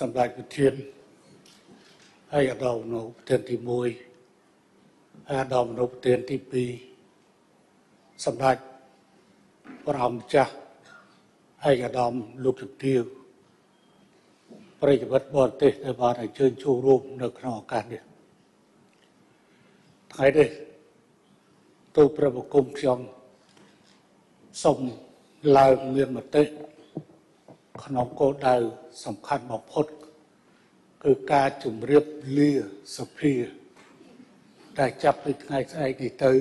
សម្ដេចប្រធានហើយអាដាមនៅប្រធានទី1ហើយអាដាមនៅប្រធានទី2សម្ដេចព្រះអង្គម្ចាស់ហើយអាដាមលោកជំទាវប្រិយមិត្តបរទេសដែលបានអញ្ជើញចូលរួមនៅក្នុងឱកាសនេះថ្ងៃនេះទូលព្រះបង្គំខ្ញុំសូមឡើងមានមតិ ក្នុងគោលដៅសំខាន់បំផុត គឺការជំរាបលាសភាដែលចាប់ពីថ្ងៃស្អែកនេះទៅ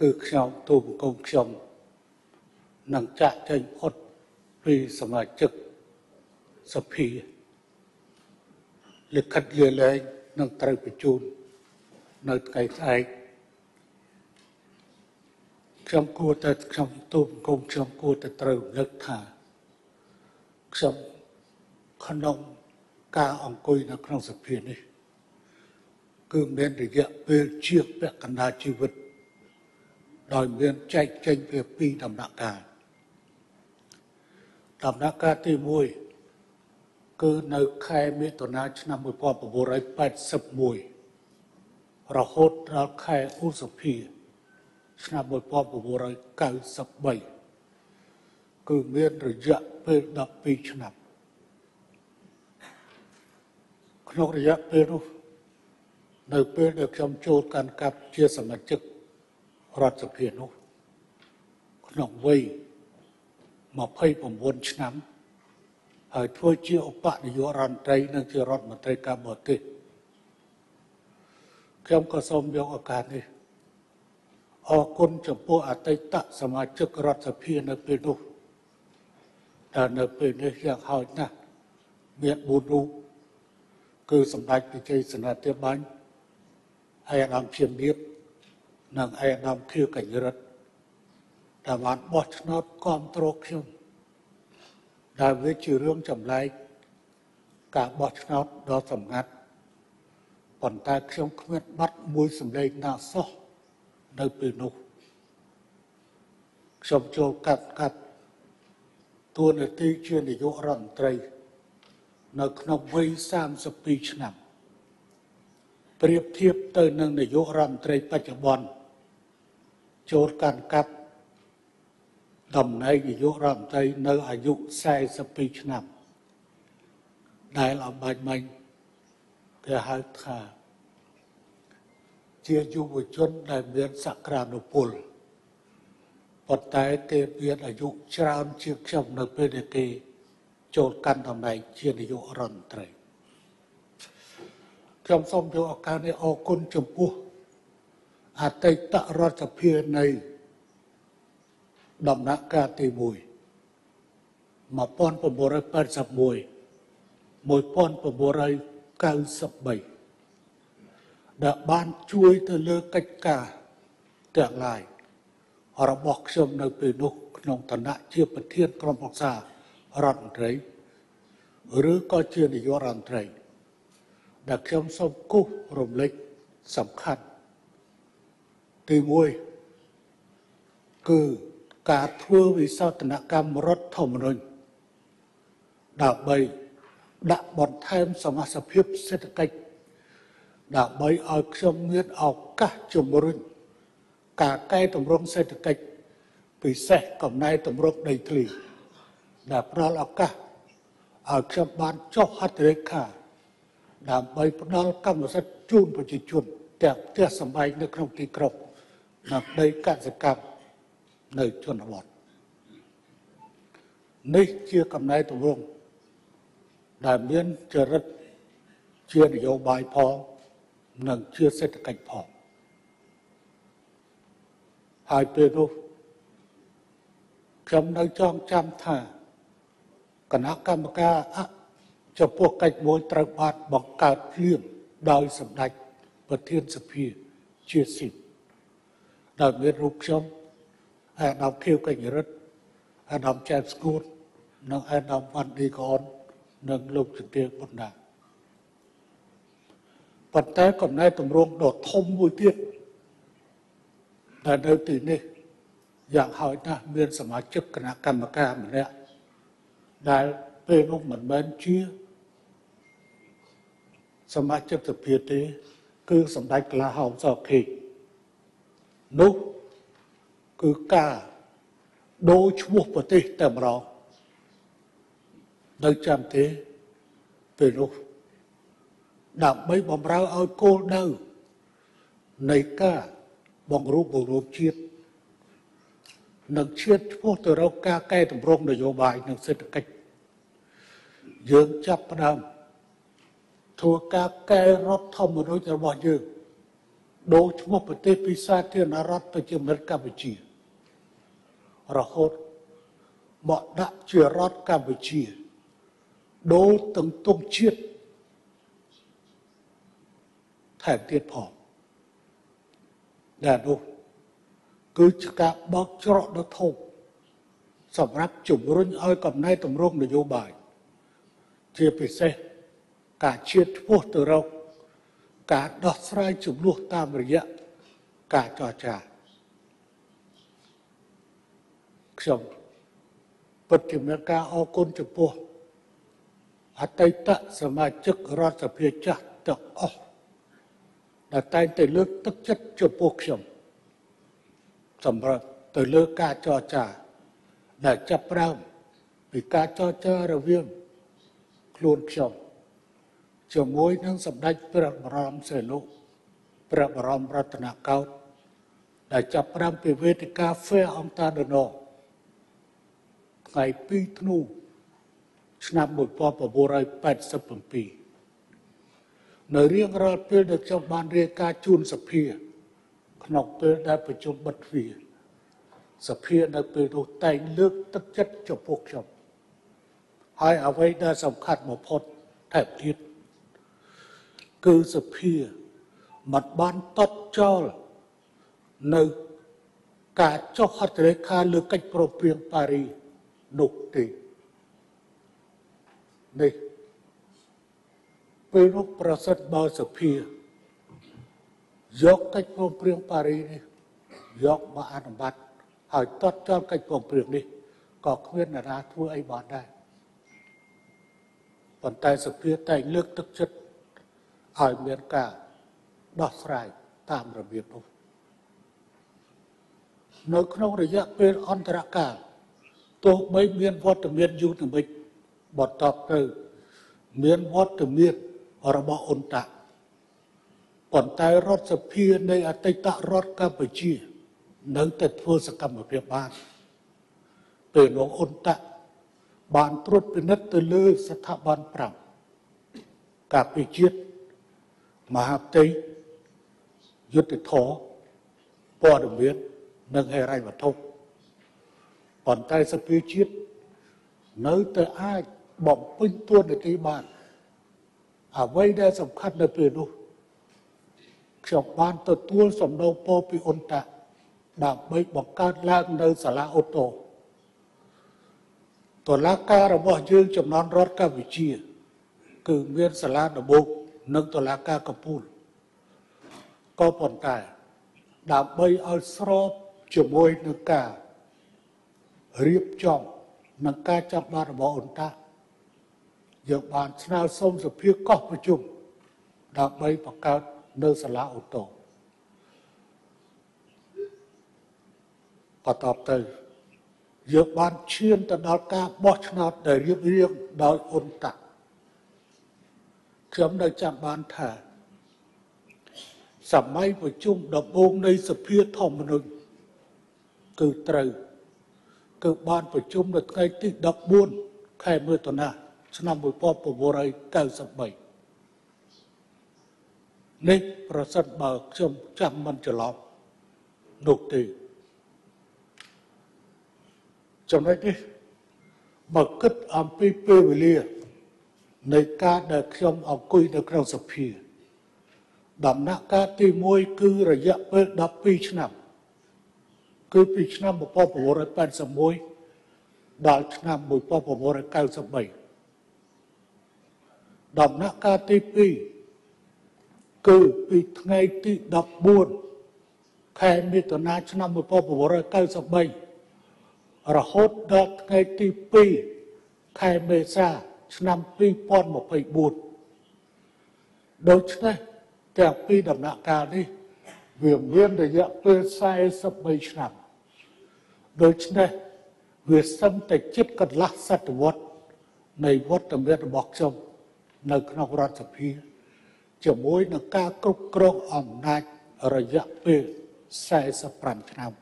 គឺខ្ញុំទូបង្គំខ្ញុំនឹងចាក់ចេញផុតពីសមាជិកសភាលិខិតលាលែងនឹងត្រូវបញ្ជូននៅថ្ងៃស្អែកខ្ញុំគួរតែខ្ញុំទូបង្គំខ្ញុំគួរតែត្រូវរំលឹកថា ខ្ញុំក្នុងការអង្គុយនៅក្នុងសភានេះ គឺមានរយៈពេលជាពាក់កណ្ដាលជីវិត ដោយមានចែកចេញវាពីរដំណាក់កាលដំណាក់កាលទី1គឺនៅខែមិថុនាឆ្នាំ1981រហូតដល់ខែឧសភា ឆ្នាំ1993 គឺមានរយៈពេល12ឆ្នាំក្នុងរយៈពេលនោះនៅពេលដែលខ្ញុំចូលកាន់កាប់ជាសមាជិករដ្ឋសភានោះក្នុងវ័យ29ឆ្នាំហើយធ្វើជាឧបនាយករដ្ឋមន្ត្រីនិងជារដ្ឋមន្ត្រីការបរទេសខ្ញុំក៏សូមយកឱកាសនេះអរគុណចំពោះអតីតសមាជិករដ្ឋសភានៅពេលនោះ ដែលនៅពេលនេះយ៉ាងហោចណាស់មាន4រូបគឺសម្ដេចវិជ័យសនាទាបាញ់ហើយអាដាមឈៀមឌៀបនិងអាដាមខៀវកញ្ញរិទ្ធដែលបានបោះឆ្នោតគ្រប់គ្រងខ្ញុំដែលវាជារឿងចម្លែកការបោះឆ្នោតដ៏សម្ងាត់ប៉ុន្តែខ្ញុំគ្មានបាត់មួយសម្លេងណាសោះនៅពេលនោះខ្ញុំចូលកាត់កាត់ តួនាទីជានាយករដ្ឋមន្ត្រី នៅក្នុងវ័យ32ឆ្នាំប្រៀបធៀបទៅនឹងនាយករដ្ឋមន្ត្រីបច្ចុប្បន្នចូលកាន់កាប់តំណែងនាយករដ្ឋមន្ត្រីនៅអាយុ42ឆ្នាំ ដែលអំបញ្ញមិញគេហៅថា ជាយុវជនដែលមានសក្តានុពល ប៉ុន្តែគេមានអាយុច្រើនជាងខ្ញុំនៅពេលដែលគេចូលកាន់តំណែងជានាយករដ្ឋមន្ត្រីខ្ញុំសូមយកឱកាសនេះអរគុណចំពោះអតីតរដ្ឋសភានៃដំណាក់កាលទី1 1981 1993ដែលបានជួយទៅលើកិច្ចការទាំងឡាយ របស់ខ្ញុំនៅពេលនោះក្នុងឋានៈជាប្រធានក្រុមប្រឹក្សារដ្ឋមន្ត្រីឬក៏ជានាយករដ្ឋមន្ត្រីដែលខ្ញុំសូមគូសរំលេចសំខាន់ទី1គឺការធ្វើវិសោធនកម្មរដ្ឋធម្មនុញ្ញដើម្បីដាក់បន្ថែមសមាជិកភាពសេដ្ឋកិច្ចដើម្បីឲ្យខ្ញុំមានឱកាសជំរុញ ការកែតម្រង់សេដ្ឋកិច្ចពិសេសកំណែតម្រង់ដីធ្លីដែលផ្ដល់ឱកាសឲ្យខ្ញុំបានចុះហត្ថលេខាដើម្បីផ្ដល់កម្មសិទ្ធិជូនប្រជាជនទាំងផ្ទះសម្បែងនៅក្នុងទីក្រុងនិងដីកសិកម្មនៅជនបទនេះជាកំណែទម្រង់ដែលមានចរិតជានយោបាយផងនិងជាសេដ្ឋកិច្ចផង ហើយពេលនោះខ្ញុំនៅចងចាំថាគណៈកម្មការអចំពោះកិច្ចមួយត្រូវបានបង្កើតភ្លាមដោយសម្ដេចប្រធានសភាជាស៊ីបដោយមានរូបខ្ញុំអាដាមខៀវកញ្ញរិទ្ធអាដាមចែបស្គូតនិងអាដាមវ៉ាន់ឌីកននិងលោកជំទាវបុណ្ណាប៉ុន្តែកំណែតម្រង់ដ៏ធំមួយទៀត ដែលនៅទីនេះយ៉ាងហោចណាស់មានសមាជិកគណៈកម្មការម្នាក់ដែលពពេលនោះមិនមែនជាសមាជិកសភាទេគឺសម្ដេចកលាហោមសខេកនោះគឺការដូរឈ្មោះប្រទេសតែម្ដងនៅចាំទេពេលនោះដើម្បីបំរើឲ្យគោលដៅនៃការ បង្រួបបង្រួមជាតិនិងជាតិឈ្មោះទៅរកការកែតម្រង់នយោបាយនិងសេដ្ឋកិច្ចយើងចាប់ផ្ដើមធ្វើការកែរដ្ឋធម្មនុញ្ញរបស់យើងដូរឈ្មោះប្រទេសពីសាធារណរដ្ឋទៅជាមិត្តកម្ពុជា រហូតមកដាក់ជារដ្ឋកម្ពុជាដូរទាំងទុំជាតិថែមទៀតផង ដែលនោះគឺជាការបោកច្រកដ៏ធំសម្រាប់ជំរុញឲ្យកំណែតម្រង់នយោបាយជាពិសេសការជៀតឆ្ពោះទៅរកការដោះស្រាយចំនួនតាមរយៈការចរចាខ្ញុំពិតជាមានការអរគុណចំពោះអតីតសមាជិករដ្ឋសភាចាស់ទាំងអស់ ដែលតែងតែលើកទឹកចិត្តចំពោះខ្ញុំសម្រាប់ទៅលើការចរចាដែលចាប់ផ្ដើមពីការចរចារវាងខ្លួនខ្ញុំជាមួយនឹងសម្ដេចព្រះបរមសេនុព្រះបរមរតនកោដ្ឋដែលចាប់ផ្ដើមពីវេទិកា Fair អង្គតាដណោថ្ងៃ2ធ្នូឆ្នាំ1987 នៅរៀងរាល់ពេលដែលខ្ញុំបានរៀបការជូនសភា ក្នុងពេលដែលប្រជុំបិទទ្វារសភានៅពេលនោះតែងលើកទឹកចិត្តចំពោះខ្ញុំហើយអ្វីដែលសំខាន់បំផុតថែមទៀតគឺសភាមិនបានតត់ចោលនៅការចុះហត្ថលេខាលើកិច្ចប្រព្រៀងប៉ារីនោះទេនេះ ពេលនោះប្រសិទ្ធបើសភាយកកិច្ចព្រមព្រៀងប៉ារីនេះយកមកអនុម័តហើយតតចោលកិច្ចព្រមព្រៀងនេះក៏គ្មាននរណាធ្វើអីបានដែរប៉ុន្តែសភាតែងលើកទឹកចិត្តឲ្យមានការដោះស្រាយតាមរបៀបនោះនៅក្នុងរយៈពេលអន្តរកាលទោះបីមានវត្តមានយូរទៅវិញបន្តទៅមានវត្តមាន របស់អ៊ុនតាប៉ុន្តែរដ្ឋសភានៃអតីតរដ្ឋកម្ពុជា នៅតែធ្វើសកម្មភាពបានពេលនោះអ៊ុនតាបានត្រួតពិនិត្យទៅលើស្ថាប័ន5ការពិជាតិមហាផ្ទៃយុទ្ធធរព័ត៌មាននិងហេរ៉ៃវត្ថុប៉ុន្តែសភាជាតិនៅតែអាចបំពេញតួនាទីបាន អ្វីដែលសំខាន់នៅពេលនោះខ្ញុំបានទទួលសំណូមពរពីអ៊ុនតាដើម្បីបង្កើតឡើងនៅសាលាអូតូតឡាការរបស់យើងចំនួនរដ្ឋកម្ពុជា គឺមានសាលាដំបូងនិងតឡាការកំពូលក៏ប៉ុន្តែដើម្បីឲ្យស្របជាមួយនឹងការរៀបចំនឹងការចាប់បានរបស់អ៊ុនតា យើងបានស្នើសុំសភាកោះប្រជុំដើម្បីបង្កើតនៅសាលាអូតូបន្តទៅយើងបានឈានទៅដល់ការបោះឆ្នោតដែលរៀបរៀងដោយអ៊ុនតាខ្ញុំនៅចាំបានថាសម័យប្រជុំដំបូងនៃសភាធម្មនុញ្ញគឺត្រូវគឺបានប្រជុំនៅថ្ងៃទី14ខែមិថុនា ឆ្នាំ1993នេះប្រសិនបើខ្ញុំចាំមិនច្រឡំនោះទេចំណុចនេះបើគិតអំពីពេលវេលានៃការដែលខ្ញុំអង្គុយនៅក្នុងសភាដំណាក់កាលទី1គឺរយៈពេល12ឆ្នាំគឺពីឆ្នាំ1981ដល់ឆ្នាំ1993 ដំណាក់កាលទី2គឺពីថ្ងៃទី14ខែមិថុនាឆ្នាំ1993រហូតដល់ថ្ងៃទី2ខែមេសាឆ្នាំ2024ដូច្នេះទាំងពីរដំណាក់កាលនេះវាមានរយៈពេល43ឆ្នាំដូច្នេះវាសឹងតែជិតកន្លះសតវត្សនៃវត្តមានរបស់ខ្ញុំ នៅក្នុងរដ្ឋសភា ជាមួយនឹងការគ្រប់គ្រងអំណាចរយៈពេល45ឆ្នាំ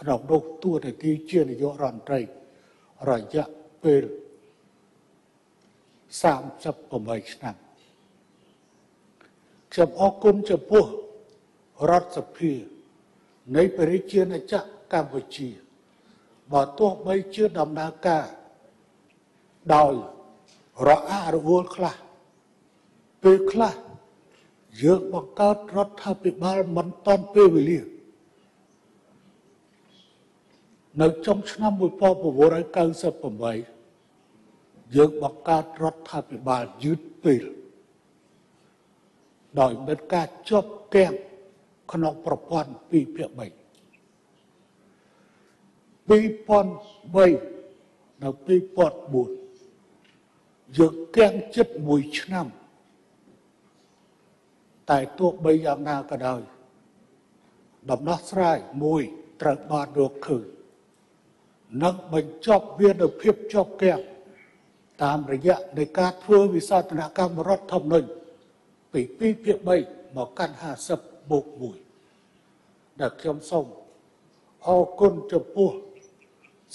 ក្នុងនោះទួនាទីជានាយករដ្ឋមន្ត្រីរយៈពេល38ឆ្នាំខ្ញុំអរគុណចំពោះរដ្ឋសភានៃប្រជាជាតិកម្ពុជាបើទោះបីជាដំណើរការដោយ រអាក់រអួលខ្លះពេលខ្លះយើងបង្កើតរដ្ឋាភិបាលមិនតាន់ពេលវេលានៅចុងឆ្នាំ1998យើងបង្កើតរដ្ឋាភិបាលយឺតពេលដោយមានការជាប់គាំងក្នុងប្រព័ន្ធ2ភាគ3 2003នៅ2004 យើងគាំងចិត្តមួយឆ្នាំ តែទោះបីយ៉ាងណាក៏ដោយដំណោះស្រាយមួយត្រូវបានរកឃើញនិងបញ្ចប់វានៅភាពជាប់គាំងតាមរយៈនៃការធ្វើវិសោធនកម្មរដ្ឋធម្មនុញ្ញពី2ភាគ3មកកាន់50បូក1ដែលខ្ញុំសូមអរគុណចំពោះ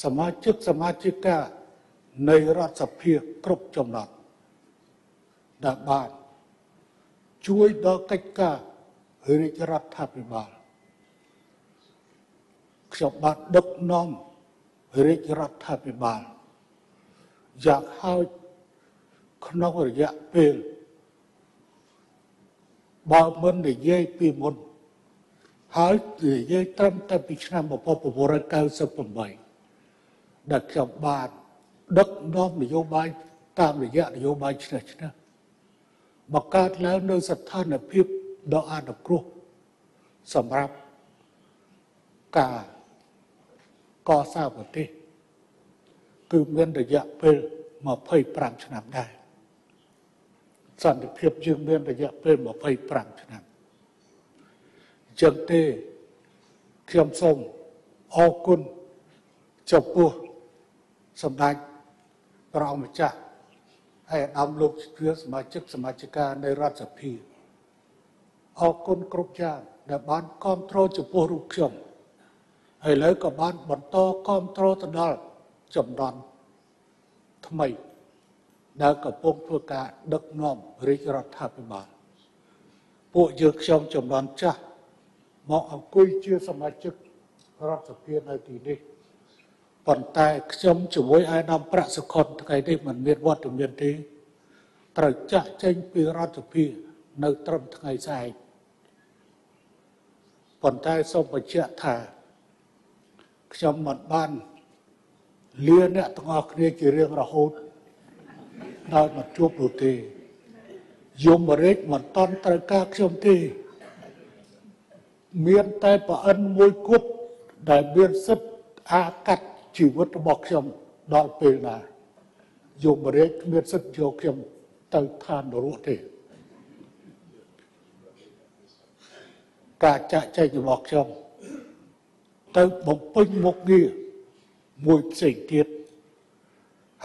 សមាជិកសមាជិកា នៃរដ្ឋសភាគ្រប់ចំណត់ដែលបានជួយដល់កិច្ចការរាជរដ្ឋាភិបាលខ្ញុំបានដឹកនាំរាជរដ្ឋាភិបាលយ៉ាងហោចក្នុងរយៈពេលបើមិននិយាយពីមុនហើយនិយាយត្រឹមតែពីឆ្នាំ1998ដែលខ្ញុំបាន ដឹកនាំនយោបាយតាមរយៈនយោបាយឆ្នះឆ្នះបង្កើតឡើងនៅស្ថានភាពដ៏អនុគ្រោះសម្រាប់ការកសាងប្រទេសគឺមានរយៈពេល25ឆ្នាំដែរសន្តិភាពយើងមានរយៈពេល25ឆ្នាំអញ្ចឹងទេខ្ញុំសូមអរគុណចំពោះសម្ដេច ព្រះអង្គម្ចាស់ហើយអាដាមលោកជាសមាជិកសមាជិកានៃរដ្ឋសភាអរគុណគ្រប់យ៉ាងដែលបានគ្រប់គ្រងចំពោះរូបខ្ញុំហើយឥឡូវក៏បានបន្តគ្រប់គ្រងទៅដល់ចំណន់ថ្មីដែលកំពុងធ្វើការដឹកនាំរាជរដ្ឋាភិបាលពួកយើងខ្ញុំចំណន់ចាស់មកអង្គុយជាសមាជិករដ្ឋសភានៅទីនេះ ប៉ុន្តែខ្ញុំជាមួយអាយដាមប្រាក់សុខុនថ្ងៃនេះមិនមានវត្តមានទេត្រូវចាក់ចេញពីរដ្ឋសភានៅត្រឹមថ្ងៃស្អែកប៉ុន្តែសូមបញ្ជាក់ថាខ្ញុំមិនបានលាអ្នកទាំងអស់គ្នាជារៀងរហូតដោយមកជួបនោះទេយមរាជមិនតន់ត្រូវការខ្ញុំទេ មានតែប្រអិនមួយគត់ដែលមានសិទ្ធិអាកាត់ ជីវិតរបស់ខ្ញុំដល់ពេលណាយមរាជគ្មានសិទ្ធិយកខ្ញុំទៅឋាននរកទេការចាក់ចែងរបស់ខ្ញុំទៅបំពេញមុខងារមួយផ្សេងទៀត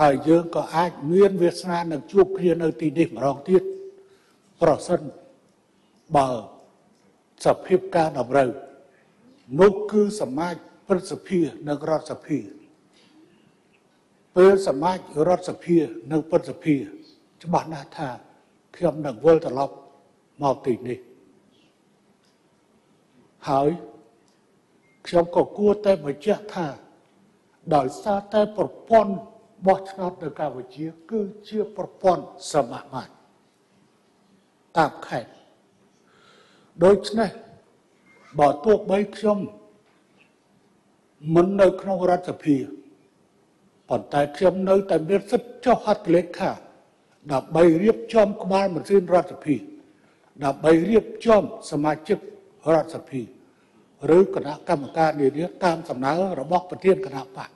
ហើយយើងក៏អាចមានវាសនានឹងជួបគ្នានៅទីនេះម្ដងទៀតប្រសិនបើសភាពការតម្រូវនោះគឺសមាជព្រឹទ្ធសភានិងរដ្ឋសភា ពេលសមាជរដ្ឋសភានិងព្រឹទ្ធសភាច្បាស់ណាស់ថាខ្ញុំនឹងវិលត្រឡប់មកទីនេះហើយខ្ញុំក៏គួរតែបញ្ជាក់ថាដោយសារតែប្រព័ន្ធបោះឆ្នោតនៅកម្ពុជាគឺជាប្រព័ន្ធសមមាត្រតាមខេត្តដូច្នេះបើទោះបីខ្ញុំមិននៅក្នុងរដ្ឋសភា ប៉ុន្តែខ្ញុំនៅតែមានសិទ្ធិចុះហត្ថលេខាដើម្បីរៀបចំក្បាលម៉ាស៊ីនរដ្ឋសភាដើម្បីរៀបចំសមាជិករដ្ឋសភាឬគណៈកម្មការនានាតាមសំណើរបស់ប្រធានគណៈបក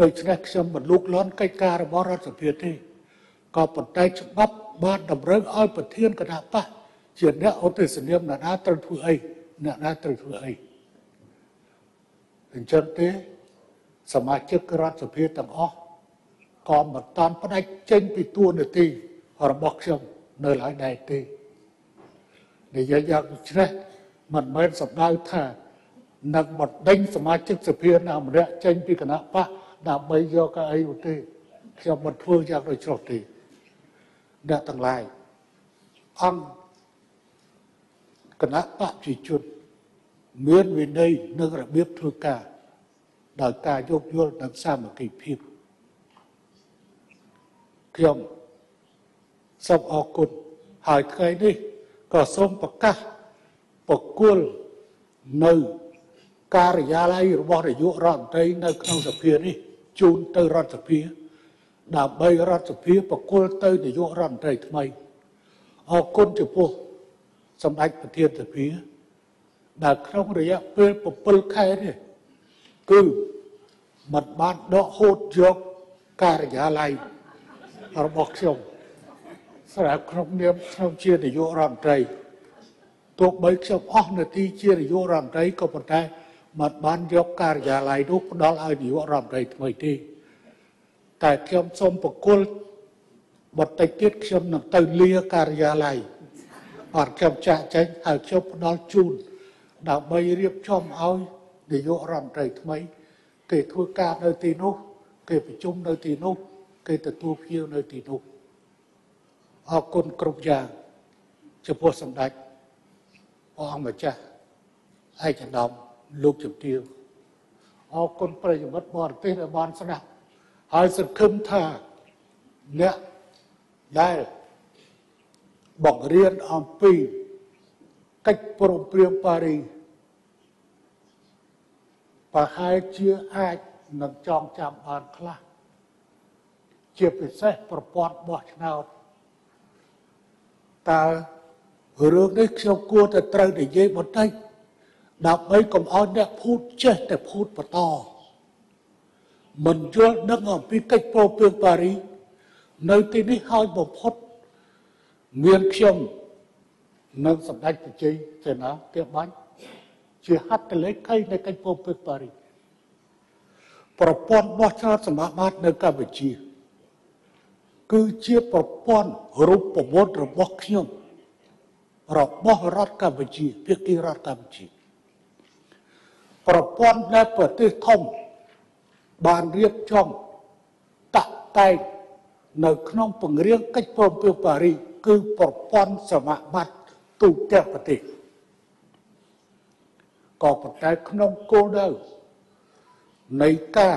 ដូច្នេះខ្ញុំមិនលូកលាន់កិច្ចការរបស់រដ្ឋសភាទេក៏ប៉ុន្តែច្បាប់បានតម្រូវឲ្យប្រធានគណៈបកជាអ្នកអន្តរសញ្ញាអ្នកណាត្រូវធ្វើអីអ្នកណាត្រូវធ្វើអីអញ្ចឹងទេ សមាជិករដ្ឋសភាទាំងអស់ក៏មិនតាន់ផ្ដាច់ចេញពីតួនាទីរបស់ខ្ញុំនៅឡើយដែរទេនិយាយយ៉ាងនេះមិនមែនសំដៅថានឹងបណ្ដេញសមាជិកសភាណាម្នាក់ចេញពីគណៈបកដើម្បីយកកៅអីទេខ្ញុំមិនធ្វើយ៉ាងដូចនោះទេអ្នកទាំងឡាយអង្គគណៈបកប្រជាជនមានវិន័យនិងរបៀបធ្វើការ ដោយការយោគយល់និងសាមគ្គីភាពខ្ញុំសូមអរគុណហើយថ្ងៃនេះក៏សូមប្រកាសបកគលនៅការិយាល័យរបស់នាយករដ្ឋមន្ត្រីនៅក្នុងសភានេះជូនទៅរដ្ឋសភាដើម្បីរដ្ឋសភាបកគលទៅនាយករដ្ឋមន្ត្រីថ្មីអរគុណចំពោះសម្ដេចប្រធានសភាដែលក្នុងរយៈពេល7ខែនេះ គឺមិនបានដកហូតយកការិយាល័យរបស់ខ្ញុំសម្រាប់ក្នុងនាមខ្ញុំជានាយករដ្ឋមន្ត្រីទោះបីខ្ញុំអស់នាទីជានាយករដ្ឋមន្ត្រីក៏ប៉ុន្តែមិនបានយកការិយាល័យនោះផ្ដល់ឲ្យនាយករដ្ឋមន្ត្រីថ្មីទេតែខ្ញុំសូមបកគលបតិចទៀតខ្ញុំនឹងទៅលាការិយាល័យអត់ខ្ញុំចាក់ចេញហើយខ្ញុំផ្ដល់ជូនដើម្បីរៀបចំឲ្យ នាយករដ្ឋមន្ត្រីថ្មី គេធ្វើការនៅទីនោះ គេប្រជុំនៅទីនោះ គេទទួលភ្ញៀវនៅទីនោះអរគុណគ្រប់យ៉ាងចំពោះសម្ដេចព្រះអង្គម្ចាស់ឯកឧត្តមលោកជំទាវអរគុណប្រិយមិត្តបរទេសដែលបានស្ដាប់ហើយសង្ឃឹមថាអ្នកដែលបង្រៀនអំពីកិច្ចព្រមព្រៀងប៉ារី ប្រហែលជាអាចនឹងចងចាំបានខ្លះជាពិសេសប្រព័ន្ធបោះឆ្នោតតើរឿងនេះខ្ញុំគួរតែត្រូវនិយាយបន្តិចដើម្បីកុំឲ្យអ្នកភូតចេះតែភូតបន្តមិនយល់ដឹងអំពីកិច្ចព្រមព្រៀងប៉ារីនៅទីនេះហើយបំផុតមានខ្ញុំនិងសម្ដេចប្រជ័យសេនាទៀបាញ់ ជាហត្ថលេខីនៃកិច្ចព្រមព្រៀងប៉ារីប្រព័ន្ធបោះឆ្នោតសមាមាត្រនៅកម្ពុជា គឺជាប្រព័ន្ធរូបមន្តរបស់ខ្ញុំរបស់រដ្ឋកម្ពុជាភាគីរដ្ឋកម្ពុជា ប្រព័ន្ធដែលប្រទេសធំ បានរៀបចំតាក់តែងនៅក្នុងពង្រៀងកិច្ចព្រមព្រៀងប៉ារីសគឺប្រព័ន្ធសមបត្តិទូទាំងប្រទេស ក៏ប៉ុន្តែក្នុងគោលដៅនៃការ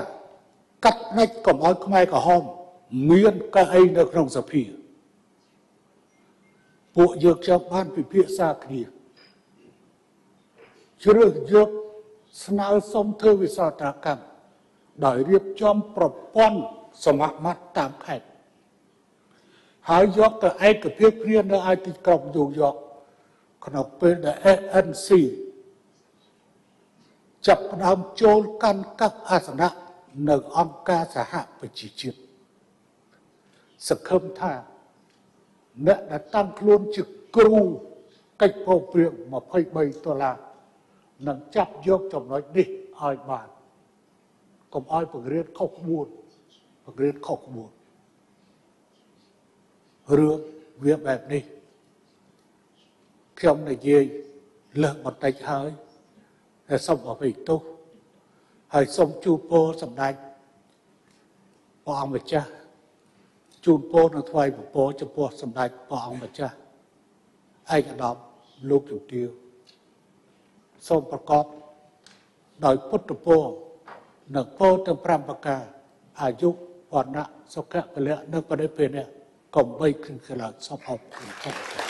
កាត់ផ្នែកកុំឲ្យខ្មែរក្រហមមានកៅអីនៅក្នុងសភាពួកយើងខ្ញុំបានពិភាក្សាគ្នាជ្រើសយកស្នើសុំធ្វើវិសោធនកម្មដោយរៀបចំប្រព័ន្ធសមត្ថមត្តតាមខេត្តហើយយកទៅឯកភាពគ្នានៅឯទីក្រុងយូយ៉កក្នុងពេលដែល ANC ចាប់ផ្ដើមចូលកាន់កាប់អាសនៈនៅអង្គការសហប្រជាជាតិសង្ឃឹមថាអ្នកដែលតាំងខ្លួនជាគ្រូកិច្ចព្រមព្រៀង23ដុល្លារនឹងចាប់យកចំណុចនេះឲ្យបានកុំឲ្យបង្រៀនខុសក្បួនបង្រៀនខុសក្បួនរឿងវាបែបនេះខ្ញុំនិយាយលើសបន្តិចហើយ ហើយសូមអភ័យទោសហើយសូមជូនពរសម្ដេចព្រះអង្គម្ចាស់ជូនពរនិងថ្វាយពរចំពោះសម្ដេចព្រះអង្គម្ចាស់ឯកឧត្តមលោកជំទាវសូមប្រកបដោយពុទ្ធពរនិងពោទាំង5ប្រការអាយុវណ្ណៈសុខៈពលៈនិងបរិពេណៈកុំបីគ្រឿងក្លោសូមអរគុណ